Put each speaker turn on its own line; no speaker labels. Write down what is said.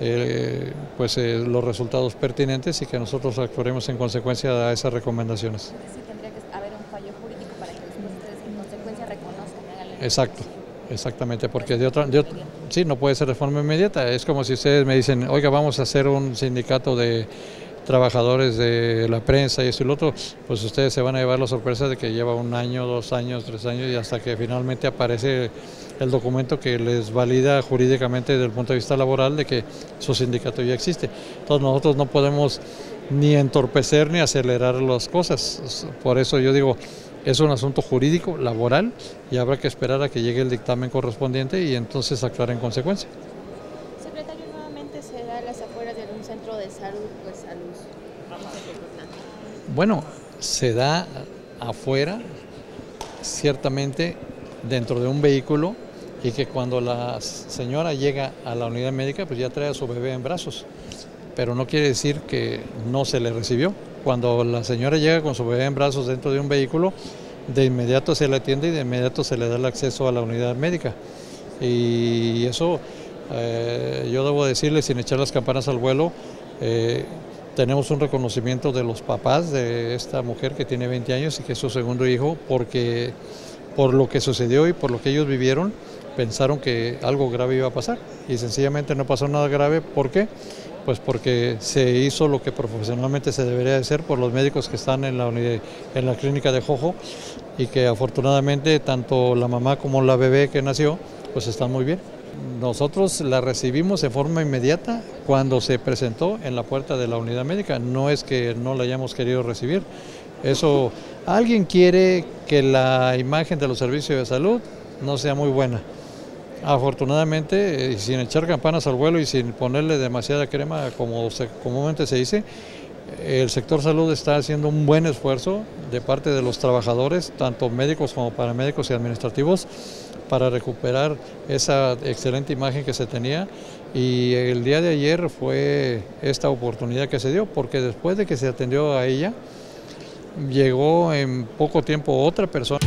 eh, pues eh, los resultados pertinentes y que nosotros actuaremos en consecuencia a esas recomendaciones.
Sí, tendría que haber un fallo jurídico para que después ustedes en consecuencia reconozcan. hagan la
Exacto, exactamente, porque de otra, de ot- sí, no puede ser de forma inmediata. Es como si ustedes me dicen, oiga, vamos a hacer un sindicato de trabajadores de la prensa y esto y lo otro, pues ustedes se van a llevar la sorpresa de que lleva un año, dos años, tres años y hasta que finalmente aparece el documento que les valida jurídicamente desde el punto de vista laboral de que su sindicato ya existe. Entonces nosotros no podemos ni entorpecer ni acelerar las cosas. Por eso yo digo, es un asunto jurídico, laboral, y habrá que esperar a que llegue el dictamen correspondiente y entonces actuar en consecuencia.
Secretario, nuevamente se da a las afueras de un centro de salud, pues a luz.
Bueno, se da afuera, ciertamente dentro de un vehículo, y que cuando la señora llega a la unidad médica, pues ya trae a su bebé en brazos. Pero no quiere decir que no se le recibió. Cuando la señora llega con su bebé en brazos dentro de un vehículo, de inmediato se le atiende y de inmediato se le da el acceso a la unidad médica. Y eso, eh, yo debo decirle, sin echar las campanas al vuelo, eh, tenemos un reconocimiento de los papás de esta mujer que tiene 20 años y que es su segundo hijo, porque por lo que sucedió y por lo que ellos vivieron, pensaron que algo grave iba a pasar y sencillamente no pasó nada grave. ¿Por qué? Pues porque se hizo lo que profesionalmente se debería hacer por los médicos que están en la, unidad- en la clínica de Jojo y que afortunadamente tanto la mamá como la bebé que nació pues están muy bien. Nosotros la recibimos de forma inmediata cuando se presentó en la puerta de la unidad médica. No es que no la hayamos querido recibir. Eso, alguien quiere que la imagen de los servicios de salud no sea muy buena. Afortunadamente, eh, sin echar campanas al vuelo y sin ponerle demasiada crema, como comúnmente se dice, el sector salud está haciendo un buen esfuerzo de parte de los trabajadores, tanto médicos como paramédicos y administrativos, para recuperar esa excelente imagen que se tenía. Y el día de ayer fue esta oportunidad que se dio, porque después de que se atendió a ella, llegó en poco tiempo otra persona.